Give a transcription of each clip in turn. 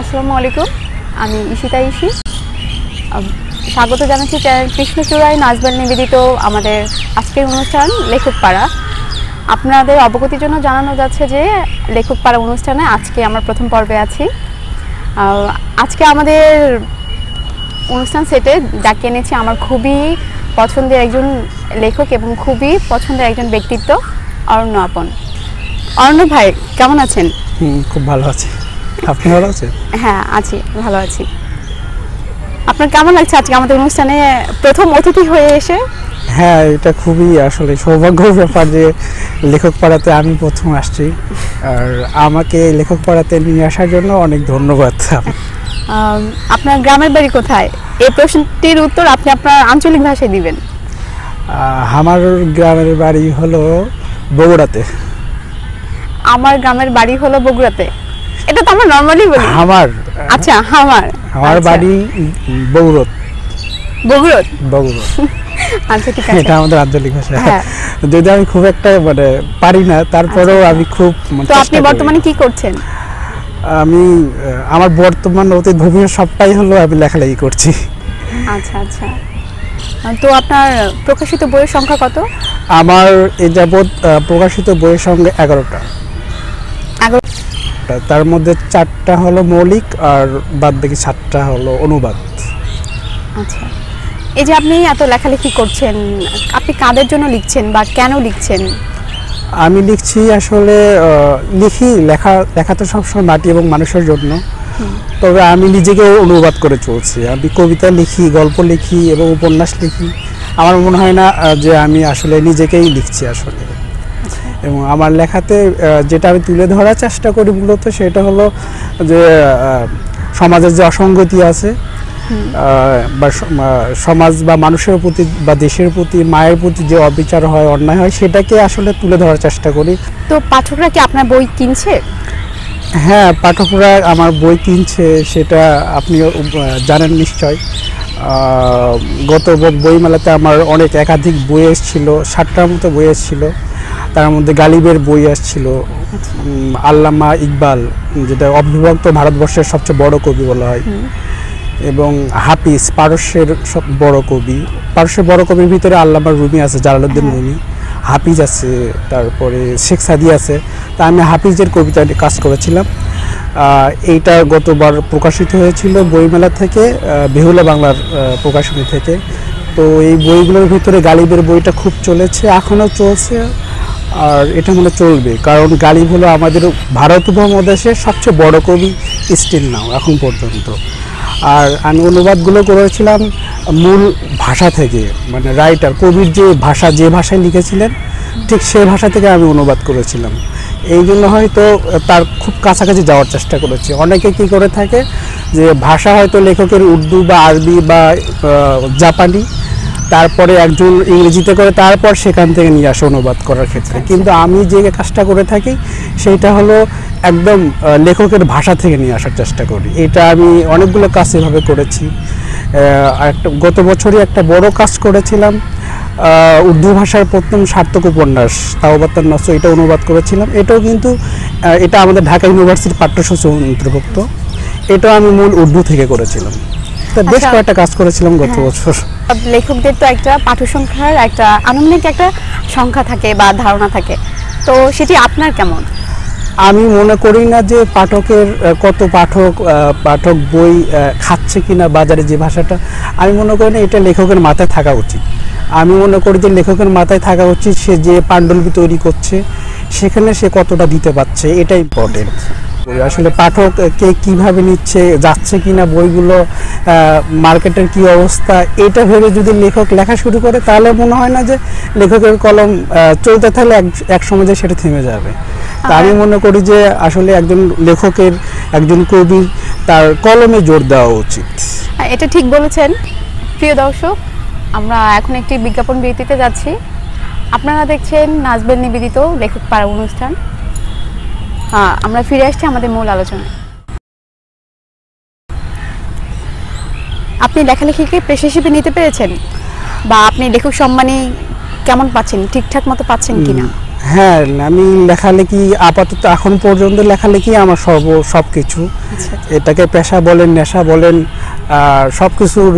আসসালামু আলাইকুম। আমি ঈশিতা ঈশি স্বাগত জানাচ্ছি চ্যানেল কৃষ্ণচূড়ায় নাচবেল নিবেদিত আমাদের আজকের অনুষ্ঠান লেখক পাড়া আপনাদের অবগতির জন্য জানানো যাচ্ছে যে লেখক পাড়া অনুষ্ঠানে আজকে আমরা প্রথম পর্বে আছি। আজকে আমাদের অনুষ্ঠান সেটে ডাকে এনেছি আমার খুবই পছন্দের একজন লেখক এবং খুবই পছন্দের একজন ব্যক্তিত্ব অরণ্য আপন। অরণ্য ভাই, কেমন আছেন? খুব ভালো আছে। আপনি ভালো আছেন? হ্যাঁ আছি ভালো আছি। আপনার কেমন লাগছে আজকে আমাদের অনুষ্ঠানে? প্রথম অতিথি হয়ে এসে? হ্যাঁ এটা খুবই আসলে সৌভাগ্যের ব্যাপার যে লেখক পাড়াতে আমি প্রথম আসছি। আর আমাকে লেখক পাড়াতে নিয়ে আসার জন্য অনেক ধন্যবাদ। আপনার গ্রামের বাড়ি কোথায়? এই প্রশ্নটির উত্তর আপনি আপনার আঞ্চলিক ভাষায় দিবেন। আমার গ্রামের বাড়ি হলো বগুড়াতে। আমার গ্রামের বাড়ি হলো বগুড়াতে। এটা তো আমরা নর্মালি বলি। আমার আচ্ছা আমার আমার আচ্ছা, বাড়ি বগুড়ত বগুড়ত বগুড়ত আচ্ছা ঠিক আছে। এটা আমাদের আঞ্চলিক ভাষা। হ্যাঁ। যদি আমি খুব একটা মানে পারি না তারপরেও আচ্ছা। আমি খুব মানে তো আপনি বর্তমানে কি করছেন? আমি আমার বর্তমান অতীত ভবিষ্যৎ সবটাই হলো আমি লেখালেখি করছি। আচ্ছা আচ্ছা। তো আপনার প্রকাশিত বইয়ের সংখ্যা কত? আমার এ যাবৎ প্রকাশিত বইয়ের সঙ্গে এগারোটা। এগারো তার মধ্যে চারটা হলো মৌলিক আর বাদ বাকি সাতটা হলো অনুবাদ। আচ্ছা। এই যে আপনি এত লেখালেখি করছেন আপনি কাদের জন্য লিখছেন বা কেন লিখছেন? আমি লিখছি আসলে লিখি লেখা লেখা তো সবসময় মাটি এবং মানুষের জন্য। তবে আমি নিজেকে অনুবাদ করে চলছি। আমি কবিতা লিখি গল্প লিখি এবং উপন্যাস লিখি। আমার মনে হয় না যে আমি আসলে নিজেকেই লিখছি আসলে। এবং আমার লেখাতে যেটা আমি তুলে ধরার চেষ্টা করি মূলত সেটা হলো যে সমাজের যে অসঙ্গতি আছে বা সমাজ বা মানুষের প্রতি বা দেশের প্রতি মায়ের প্রতি যে অবিচার হয় অন্যায় হয় সেটাকে আসলে তুলে ধরার চেষ্টা করি। তো পাঠকরা কি আপনার বই কিনছে? হ্যাঁ পাঠকরা আমার বই কিনছে সেটা আপনিও আহ, জানেন নিশ্চয়। গত বইমেলাতে আমার অনেক একাধিক বই এসেছিল ষাটটার মতো বই এসেছিল। তার মধ্যে গালিবের বই আসছিল আল্লামা ইকবাল যেটা অবিভক্ত ভারতবর্ষের সবচেয়ে বড় কবি বলা হয়। এবং হাফিজ পারস্যের সব বড় কবি। পারস্যের বড় কবির ভিতরে আল্লামা রুমি আছে জালালউদ্দিন রুমি। হাফিজ আছে তারপরে শেখ সাদি আছে। তা আমি হাফিজের কবিতা কাজ করেছিলাম। এইটা গতবার প্রকাশিত হয়েছিল বইমেলা থেকে বেহুলা বাংলার প্রকাশনী থেকে। তো এই বইগুলোর ভিতরে গালিবের বইটা খুব চলেছে এখনও চলছে। আর এটা মনে চলবে। কারণ গালিব হলো আমাদের ভারত উপমহাদেশের সবচেয়ে বড় কবি স্টিল নাও এখন পর্যন্ত। আর আমি অনুবাদগুলো করেছিলাম মূল ভাষা থেকে মানে রাইটার, কবির যে ভাষা, যে ভাষায় লিখেছিলেন, ঠিক সেই ভাষা থেকে আমি অনুবাদ করেছিলাম। এই জন্য হয়তো তার খুব কাছাকাছি যাওয়ার চেষ্টা করেছি। অনেকে কি করে থাকে যে ভাষা হয়তো লেখকের উর্দু বা আরবি বা জাপানি তারপরে একজন ইংরেজিতে করে তারপর সেখান থেকে নিয়ে আসে অনুবাদ করার ক্ষেত্রে। কিন্তু আমি যে কাজটা করে থাকি সেইটা হলো একদম লেখকের ভাষা থেকে নিয়ে আসার চেষ্টা করি। এটা আমি অনেকগুলো কাজ এভাবে করেছি। আর একটা গত বছরই একটা বড় কাজ করেছিলাম। উর্দু ভাষার প্রথম সার্থক উপন্যাস তাওবাত্তার নস এটা অনুবাদ করেছিলাম। এটাও কিন্তু এটা আমাদের ঢাকা ইউনিভার্সিটির পাঠ্যসূচি অন্তর্ভুক্ত। এটাও আমি মূল উর্দু থেকে করেছিলাম। তা বেশ আচ্ছা। কয়েকটা কাজ করেছিলাম গত হ্যাঁ। বছর। লেখকদের তো একটা পাঠ্য সংখ্যার একটা আনুমানিক একটা সংখ্যা থাকে বা ধারণা থাকে। তো সেটি আপনার কেমন? আমি মনে করি না যে পাঠকের কত পাঠক পাঠক বই খাচ্ছে কিনা বাজারে যে ভাষাটা আমি মনে করি না এটা লেখকের মাথায় থাকা উচিত। আমি মনে করি যে লেখকের মাথায় থাকা উচিত সে যে পাণ্ডুলিপি তৈরি করছে সেখানে সে কতটা দিতে পারছে এটা ইম্পর্টেন্ট আসলে পাঠক কে কীভাবে নিচ্ছে যাচ্ছে কিনা বইগুলো মার্কেটের কি অবস্থা এটা ভেবে যদি লেখক লেখা শুরু করে তাহলে মনে হয় না যে লেখকের কলম চলতে থাকলে এক এক সমাজে সেটা থেমে যাবে। তা আমি মনে করি যে আসলে একজন লেখকের একজন কবি তার কলমে জোর দেওয়া উচিত। এটা ঠিক বলেছেন। প্রিয় দর্শক আমরা এখন একটি বিজ্ঞাপন বিরতিতে যাচ্ছি। আপনারা দেখছেন নাজবেল নিবেদিত লেখক পাড়া অনুষ্ঠান। আমরা ফিরে আসছি আমাদের মূল আলোচনায়। আপনি লেখালেখিকে পেশা হিসেবে নিতে পেরেছেন? বা আপনি লেখক সম্মানী কেমন পাচ্ছেন? ঠিকঠাক মতো পাচ্ছেন কিনা? হ্যাঁ আমি লেখালেখি আপাতত এখন পর্যন্ত লেখালেখি আমার সর্ব সব কিছু আচ্ছা। এটাকে পেশা বলেন নেশা বলেন আর সব কিছুর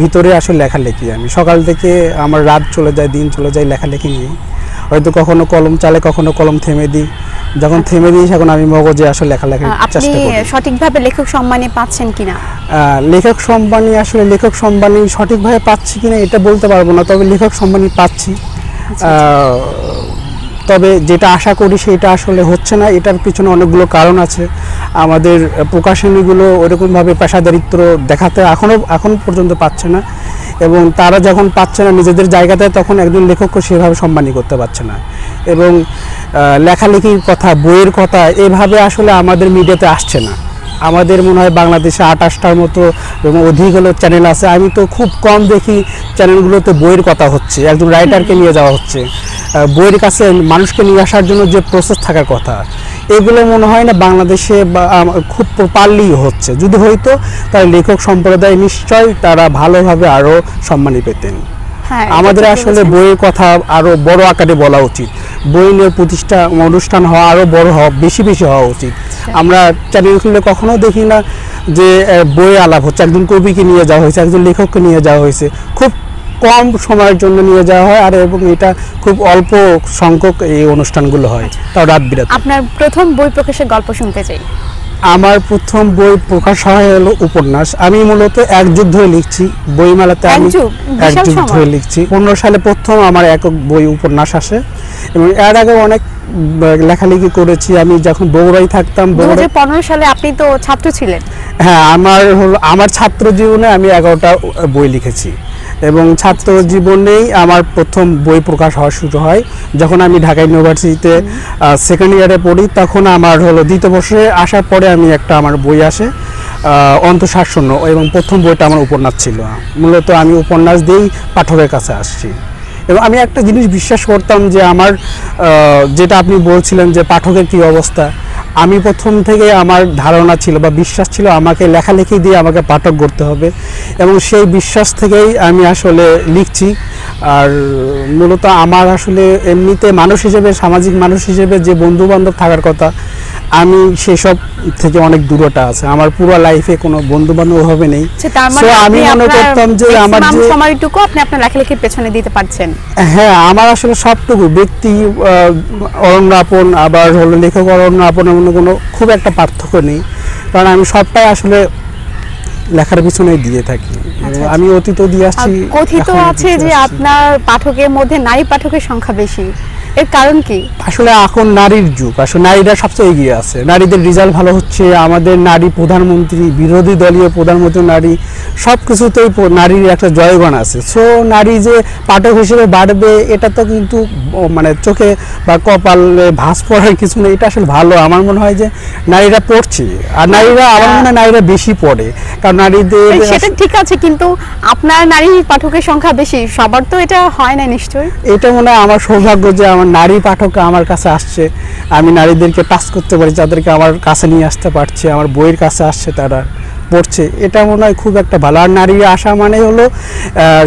ভিতরে আসলে লেখালেখি আমি। সকাল থেকে আমার রাত চলে যায় দিন চলে যায় লেখালেখি নিয়ে। হয়তো কখনো কলম চালে কখনো কলম থেমে দিই। যখন থেমে দিই এখন আমি মগজে আসলে লেখালেখির আহ, চেষ্টা করি। সঠিকভাবে লেখক সম্মানী পাচ্ছেন কিনা? লেখক সম্মানী আসলে লেখক সম্মানী সঠিকভাবে পাচ্ছি কিনা এটা বলতে পারব না তবে লেখক সম্মানী পাচ্ছি। আচ্ছা, আহ, তবে যেটা আশা করি সেটা আসলে হচ্ছে না এটার পিছনে অনেকগুলো কারণ আছে। আমাদের প্রকাশনীগুলো ওরকমভাবে পেশাদারিত্ব দেখাতে এখনও এখন পর্যন্ত পাচ্ছে না। এবং তারা যখন পাচ্ছে না নিজেদের জায়গাতে তখন একজন লেখককে সেভাবে সম্মানী করতে পারছে না। এবং লেখালেখির কথা বইয়ের কথা এভাবে আসলে আমাদের মিডিয়াতে আসছে না। আমাদের মনে হয় বাংলাদেশে আঠাশটার মতো এবং অধিক হলো চ্যানেল আছে। আমি তো খুব কম দেখি চ্যানেলগুলোতে বইয়ের কথা হচ্ছে। একজন রাইটারকে নিয়ে যাওয়া হচ্ছে। বইয়ের কাছে মানুষকে নিয়ে আসার জন্য যে প্রসেস থাকার কথা এগুলো মনে হয় না বাংলাদেশে খুব প্রপারলি হচ্ছে। যদি হইতো তাহলে লেখক সম্প্রদায় নিশ্চয় তারা ভালোভাবে আরও সম্মানী পেতেন। হ্যাঁ আমাদের আসলে বইয়ের কথা আরও বড় আকারে বলা উচিত। বই নিয়ে প্রতিষ্ঠা অনুষ্ঠান হওয়া আরও বড় হওয়া বেশি বেশি হওয়া উচিত। আমরা চ্যানেল খুললে কখনো দেখি না যে বই আলাপ হচ্ছে। একজন কবিকে নিয়ে যাওয়া হয়েছে একজন লেখককে নিয়ে যাওয়া হয়েছে। খুব কম সময়ের জন্য নিয়ে যাওয়া হয় আর এবং এটা খুব অল্প সংখ্যক এই অনুষ্ঠানগুলো হয়। তাও রাত বিরাত। আপনার প্রথম বই প্রকাশের গল্প শুনতে চাই। আমার প্রথম বই প্রকাশ হয় হলো উপন্যাস। আমি মূলত এক যুগ ধরে লিখছি। বইমেলাতে আমি এক যুগ ধরে লিখছি। পনেরো সালে প্রথম আমার একক বই উপন্যাস আসে। এবং এর আগে অনেক লেখালেখি করেছি। আমি যখন বগুড়ায় থাকতাম বগুড়া সালে আপনি তো ছাত্র ছিলেন। হ্যাঁ আমার হলো আমার ছাত্র জীবনে আমি এগারোটা বই লিখেছি। এবং ছাত্র জীবনেই আমার প্রথম বই প্রকাশ হওয়া শুরু হয়। যখন আমি ঢাকা ইউনিভার্সিটিতে সেকেন্ড ইয়ারে পড়ি তখন আমার হলো দ্বিতীয় বর্ষে আসার পরে আমি একটা আমার বই আসে অন্তঃশাসন্য এবং প্রথম বইটা আমার উপন্যাস ছিল। মূলত আমি উপন্যাস দিয়েই পাঠকের কাছে আসছি। এবং আমি একটা জিনিস বিশ্বাস করতাম যে আমার যেটা আপনি বলছিলেন যে পাঠকের কি অবস্থা আমি প্রথম থেকে আমার ধারণা ছিল বা বিশ্বাস ছিল আমাকে লেখালেখি দিয়ে আমাকে পাঠক করতে হবে। এবং সেই বিশ্বাস থেকেই আমি আসলে লিখছি। আর মূলত আমার আসলে এমনিতে মানুষ হিসেবে, সামাজিক মানুষ হিসেবে যে বন্ধু বান্ধব থাকার কথা আমি সেসব থেকে অনেক দূরটা আছে। আমার পুরো লাইফে কোনো বন্ধু বান্ধব হবে নেই। আচ্ছা, মানে আমি মনে করতাম যে আমার যে সময়টুকু আপনি আপনার লেখালেখির পেছনে দিতে পারছেন। হ্যাঁ আমার আসলে সবটুকু ব্যক্তি অরণ্য আপন আবার হলো লেখক অরণ্য আপনের মধ্যে কোনো খুব একটা পার্থক্য নেই। কারণ আমি সবটাই আসলে লেখার পিছনে দিয়ে থাকি। আচ্ছা। আমি অতীতও দিয়ে আসছি কথিত আছে যে আপনার পাঠকের মধ্যে নারী পাঠকের সংখ্যা বেশি। এর কারণ কি? আসলে এখন নারীর যুগ আসলে নারীরা সবচেয়ে এগিয়ে আছে। নারীদের রেজাল্ট ভালো হচ্ছে আমাদের নারী প্রধানমন্ত্রী বিরোধী দলীয় প্রধানমন্ত্রী নারী সব কিছুতেই নারীর একটা জয়গান আছে। সো নারী যে পাঠক হিসেবে বাড়বে এটা তো কিন্তু মানে চোখে বা কপালে ভাস পড়ার কিছু নেই এটা আসলে ভালো। আমার মনে হয় যে নারীরা পড়ছে। আর নারীরা আমার মনে হয় নারীরা বেশি পড়ে। কারণ নারীদের সেটা ঠিক আছে কিন্তু আপনার নারী পাঠকের সংখ্যা বেশি সবার তো এটা হয় না নিশ্চয়ই? এটা মনে হয় আমার সৌভাগ্য যে আমার নারী পাঠকরা আমার কাছে আসছে। আমি নারীদেরকে টাচ করতে পারি যাদেরকে আমার কাছে নিয়ে আসতে পারছে আমার বইয়ের কাছে আসছে তারা পড়ছে। এটা মনে হয় খুব একটা ভালো। আর নারী আসা মানে হলো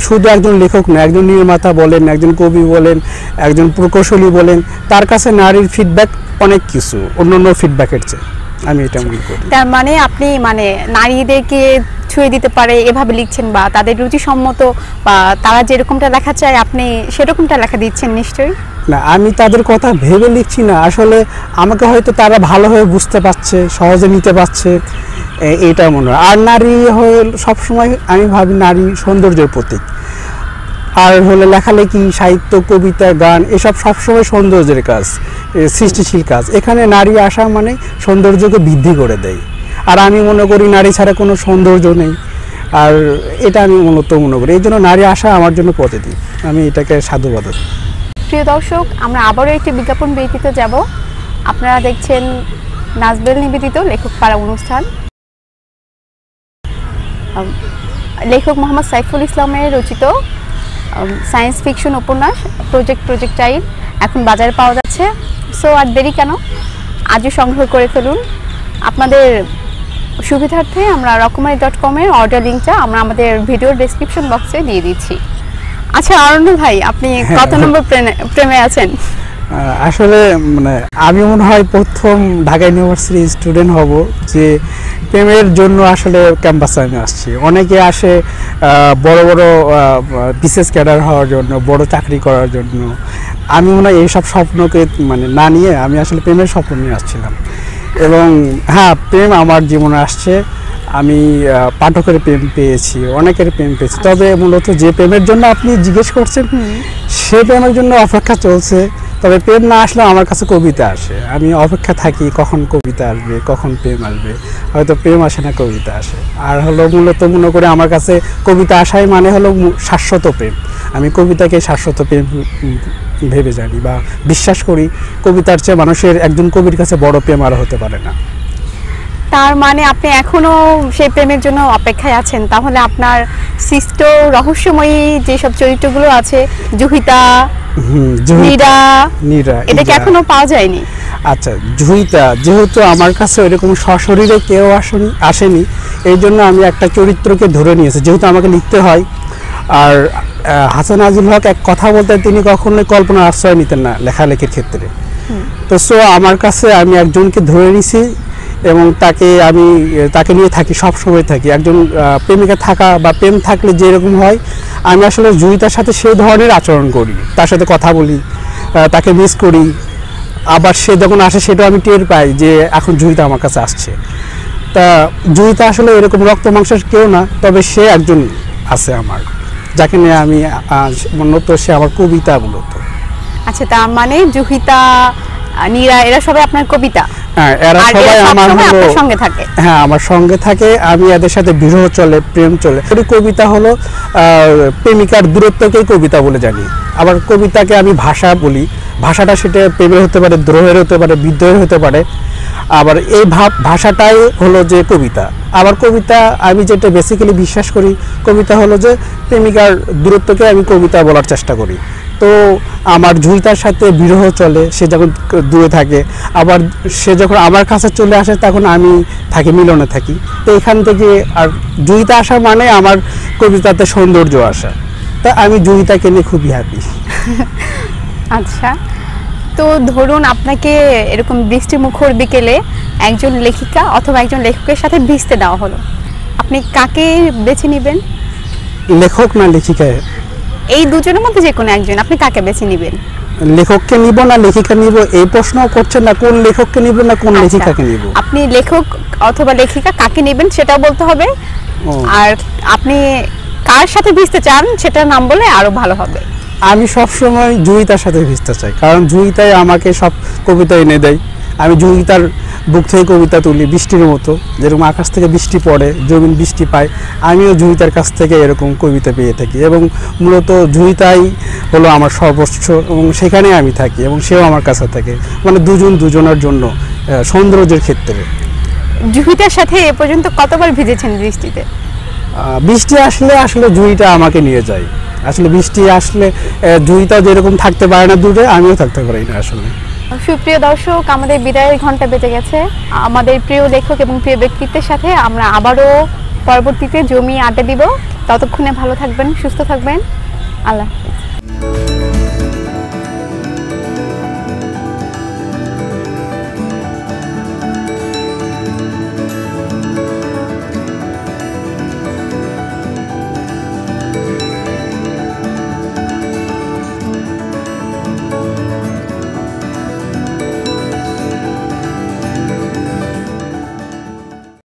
শুধু একজন লেখক না একজন নির্মাতা বলেন একজন কবি বলেন একজন প্রকৌশলী বলেন তার কাছে নারীর ফিডব্যাক অনেক কিছু অন্য অন্য ফিডব্যাকের চেয়ে। আমি এটা মনে করি। তার মানে আপনি মানে নারীদেরকে ছুঁয়ে দিতে পারে এভাবে লিখছেন বা তাদের রুচিসম্মত বা তারা যেরকমটা লেখা চায় আপনি সেরকমটা লেখা দিচ্ছেন নিশ্চয়ই? না আমি তাদের কথা ভেবে লিখছি না। আসলে আমাকে হয়তো তারা ভালোভাবে বুঝতে পারছে সহজে নিতে পারছে এটা মনে হয়। আর নারী হয়ে সবসময় আমি ভাবি নারী সৌন্দর্যের প্রতীক। আর হলে লেখালেখি, সাহিত্য, কবিতা, গান, এসব সবসময় সৌন্দর্যের কাজ সৃষ্টিশীল কাজ। এখানে নারী আসা মানে সৌন্দর্যকে বৃদ্ধি করে দেয়। আর আমি মনে করি নারী ছাড়া কোনো সৌন্দর্য নেই। আর এটা আমি মূলত মনে করি। এই জন্য নারী আসা আমার জন্য পজিটিভ। আমি এটাকে সাধুবাদ। প্রিয় দর্শক, আমরা আবারও একটি বিজ্ঞাপন বিরতিতে যাব। আপনারা দেখছেন নাজবেল নিবেদিত লেখক পাড়া অনুষ্ঠান লেখক মোহাম্মদ সাইফুল ইসলামের রচিত সায়েন্স ফিকশন উপন্যাস প্রজেক্ট প্রজেক্ট প্রজেক্টাইল এখন বাজারে পাওয়া যাচ্ছে। সো আর দেরি কেন? আজও সংগ্রহ করে ফেলুন। আপনাদের সুবিধার্থে আমরা রকমারি ডট কমের অর্ডার লিঙ্কটা আমরা আমাদের ভিডিওর ডেসক্রিপশন বক্সে দিয়ে দিচ্ছি। আচ্ছা অরণ্য ভাই আপনি হ্যাঁ। কত নম্বর প্রেমে- প্রেমে আছেন? আসলে মানে আমি মনে হয় প্রথম ঢাকা ইউনিভার্সিটি স্টুডেন্ট হব যে প্রেমের জন্য আসলে ক্যাম্পাসে আমি আসছি। অনেকে আসে বড় বড় বিশেষ ক্যাডার হওয়ার জন্য বড় চাকরি করার জন্য। আমি মনে হয় এইসব স্বপ্নকে মানে না নিয়ে আমি আসলে প্রেমের স্বপ্ন নিয়ে আসছিলাম। এবং হ্যাঁ প্রেম আমার জীবনে আসছে। আমি পাঠকের প্রেম পেয়েছি অনেকের প্রেম পেয়েছি। তবে মূলত যে প্রেমের জন্য আপনি জিজ্ঞেস করছেন সে প্রেমের জন্য অপেক্ষা চলছে। তবে প্রেম না আসলে আমার কাছে কবিতা আসে। আমি অপেক্ষা থাকি কখন কবিতা আসবে, কখন প্রেম আসবে। হয়তো প্রেম আসে না, কবিতা আসে। আর হলো মূলত মনে করে আমার কাছে কবিতা আসাই মানে হলো শাশ্বত প্রেম। আমি কবিতাকে শাশ্বত প্রেম ভেবে জানি বা বিশ্বাস করি। কবিতার চেয়ে মানুষের একজন কবির কাছে বড় প্রেম আর হতে পারে না। তার মানে আপনি এখনও সেই প্রেমের জন্য অপেক্ষায় আছেন। তাহলে আপনার সৃষ্ট রহস্যময়ী যেসব চরিত্রগুলো আছে জুহিতা নীরা নীরা এটাকে ইরা। এখনও পাওয়া যায়নি? আচ্ছা জুইতা যেহেতু আমার কাছে ওইরকম সশরীরে কেউ আসেনি আসেনি এই জন্য আমি একটা চরিত্রকে ধরে নিয়েছি। যেহেতু আমাকে লিখতে হয় আর হাসান আজিল হক এক কথা বলতে তিনি কখনোই কল্পনা আশ্রয় নিতেন না লেখালেখির ক্ষেত্রে। তো সো আমার কাছে আমি একজনকে ধরে নিছি এবং তাকে আমি, তাকে নিয়ে থাকি সব সময় থাকি। একজন প্রেমিকা থাকা বা প্রেম থাকলে যেরকম হয়, আমি আসলে জুইতার সাথে সেই ধরনের আচরণ করি। তার সাথে কথা বলি তাকে মিস করি। আবার সে যখন আসে, সেটাও আমি টের পাই যে এখন জুহিতা আমার কাছে আসছে। তা জুহিতা আসলে এরকম রক্ত মাংসের কেউ না, তবে সে একজন আছে আমার, যাকে নিয়ে আমি মূলত সে আমার কবিতা মূলত আচ্ছা তার মানে জুহিতা নীরা এরা সবাই আপনার কবিতা। হ্যাঁ এরা আর সবাই এরা আমার সবসময় হলো সঙ্গে থাকে। হ্যাঁ আমার সঙ্গে থাকে আমি এদের সাথে বিরহ চলে প্রেম চলে। কবিতা হলো প্রেমিকার দূরত্বকেই কবিতা বলে জানি। আবার কবিতাকে আমি ভাষা বলি। ভাষাটা সেটা প্রেমের হতে পারে দ্রোহের হতে পারে বিদ্রোহের হতে পারে। আবার এই ভাব ভাষাটাই হলো যে কবিতা। আবার কবিতা আমি যেটা বেসিক্যালি বিশ্বাস করি কবিতা হলো যে প্রেমিকার দূরত্বকে আমি কবিতা বলার চেষ্টা করি। তো আমার ঝুঁইতার সাথে বিরহ চলে সে যখন দূরে থাকে। আবার সে যখন আমার কাছে চলে আসে তখন আমি থাকি মিলনে থাকি। তো এখান থেকে আর জুইতা আসা মানে আমার কবিতাতে সৌন্দর্য আসা। তা আমি জুইতাকে নিয়ে খুবই হ্যাপি আচ্ছা তো ধরুন আপনাকে এরকম বৃষ্টি মুখর বিকেলে একজন লেখিকা অথবা একজন লেখকের সাথে ভিজতে দেওয়া হলো। আপনি কাকে বেছে নেবেন? লেখক না লেখিকায়? এই দুজনের মধ্যে যে কোনো একজন আপনি কাকে বেছে নেবেন? লেখককে নিব না লেখিকা নিব? এই প্রশ্ন করছেন না কোন লেখককে নিব না কোন আচ্ছা, লেখিকাকে নিব? আপনি লেখক অথবা লেখিকা কাকে নেবেন সেটাও বলতে হবে। আর আপনি কার সাথে ভিজতে চান সেটার নাম বলে আরও ভালো হবে। আমি সবসময় জুইতার সাথে ভিজতে চাই কারণ জুইতাই আমাকে সব কবিতা এনে দেয়। আমি জুইতার বুক থেকে কবিতা তুলি বৃষ্টির মতো। যেরকম আকাশ থেকে বৃষ্টি পড়ে জমিন বৃষ্টি পায় আমিও জুইতার কাছ থেকে এরকম কবিতা পেয়ে থাকি এবং মূলত জুইতাই হলো আমার সর্বোচ্চ এবং সেখানে আমি থাকি এবং সেও আমার কাছে থাকে। মানে দুজন দুজনের জন্য সৌন্দর্যের ক্ষেত্রে। জুহিতার সাথে এ পর্যন্ত কতবার ভিজেছেন বৃষ্টিতে? বৃষ্টি আসলে আসলে জুইটা আমাকে নিয়ে যায়। আসলে বৃষ্টি আসলে জুইটা যেরকম থাকতে পারে না দূরে আমিও থাকতে পারি না আসলে। সুপ্রিয় দর্শক, আমাদের বিদায়ের ঘণ্টা বেজে গেছে। আমাদের প্রিয় লেখক এবং প্রিয় ব্যক্তিত্বের সাথে আমরা আবারও পরবর্তীতে জমি আড্ডা দিব। ততক্ষণে ভালো থাকবেন, সুস্থ থাকবেন। আল্লাহ হাফেজ।